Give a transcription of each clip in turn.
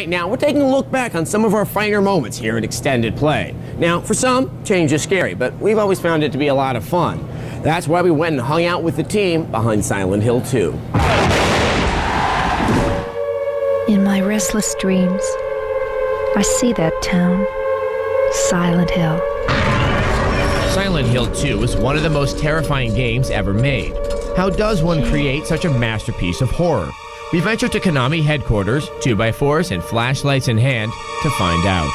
Right now, we're taking a look back on some of our finer moments here at Extended Play. Now, for some, change is scary, but we've always found it to be a lot of fun. That's why we went and hung out with the team behind Silent Hill 2. In my restless dreams, I see that town, Silent Hill. Silent Hill 2 is one of the most terrifying games ever made. How does one create such a masterpiece of horror? We ventured to Konami headquarters, 2x4s and flashlights in hand, to find out.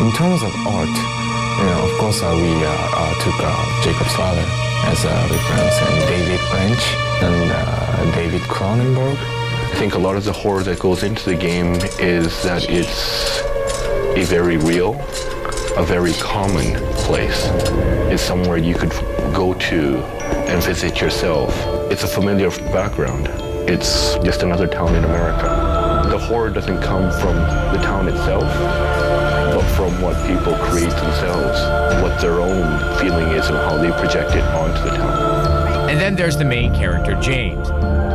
In terms of art, you know, of course, uh, we uh, uh, took uh, Jacob's Ladder as a reference, and David Lynch and uh, David Cronenberg. I think a lot of the horror that goes into the game is that it's a very real, a very common place. It's somewhere you could go to and visit yourself. It's a familiar background. It's just another town in America. The horror doesn't come from the town itself, but from what people create themselves, what their own feeling is and how they project it onto the town. And then there's the main character, James.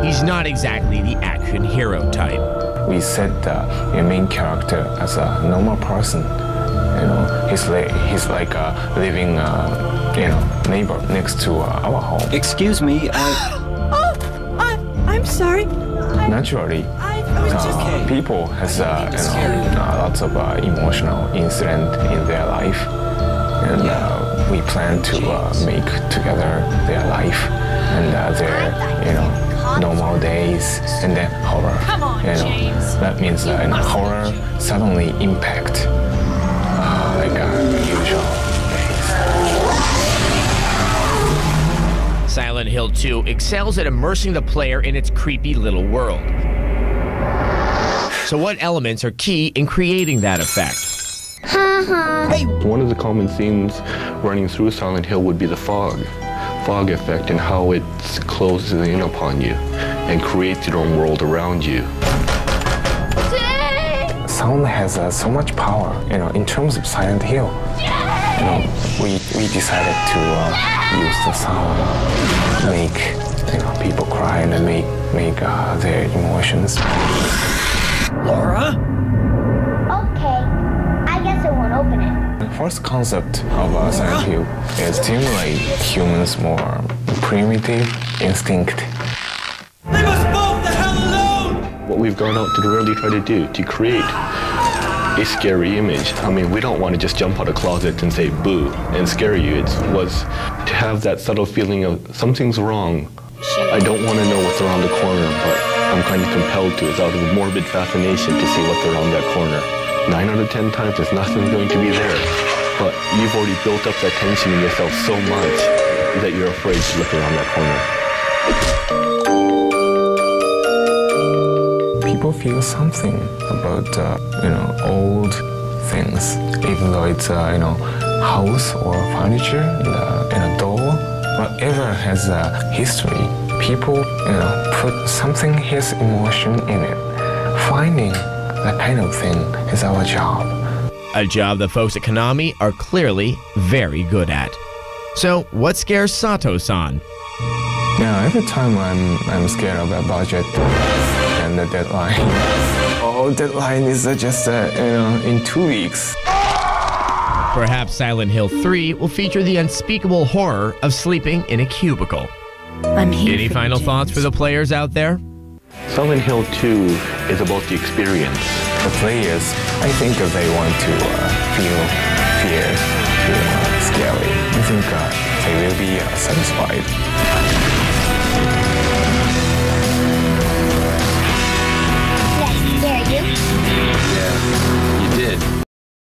He's not exactly the action hero type. We set the main character as a normal person. You know, he's like he's like a living, uh, you know, neighbor next to uh, our home. Excuse me, I. I'm sorry. Naturally, uh, people has uh, you know uh, lots of uh, emotional incident in their life, and uh, we plan to uh, make together their life and their you know normal days and then horror. You know. That means uh, horror suddenly impact Silent Hill 2 excels at immersing the player in its creepy little world. So, what elements are key in creating that effect? Uh-huh. One of the common themes running through Silent Hill would be the fog, fog effect and how it closes in upon you and creates your own world around you. Sound has uh, so much power, you know, in terms of Silent Hill. You know, we, we decided to uh, use the sound, make you know people cry and make make uh, their emotions. Laura? Okay, I guess I won't open it. The first concept of uh, Silent Hill is stimulate humans' more primitive instinct. They must both the hell alone! What we've gone out to really try to do to create a scary image. I mean, we don't want to just jump out of closet and say boo and scare you. It was to have that subtle feeling of something's wrong. I don't want to know what's around the corner, but I'm kind of compelled to. It's out of a morbid fascination to see what's around that corner. Nine out of ten times, there's nothing going to be there. But you've already built up that tension in yourself so much that you're afraid to look around that corner. People feel something about uh, you know old things, even though it's uh, you know house or furniture a, doll. Whatever has a history, people you know put something his emotion in it. Finding that kind of thing is our job. A job the folks at Konami are clearly very good at. So, what scares Sato san? Yeah, every time I'm I'm scared of a budget and the deadline. Oh, deadline is uh, just uh, you know in two weeks. Perhaps Silent Hill 3 will feature the unspeakable horror of sleeping in a cubicle. I'm here. Any final James. thoughts for the players out there? Silent Hill 2 is about the experience. The players, I think uh, they want to uh, feel fear, feel uh, scary. I think uh, they will be uh, satisfied.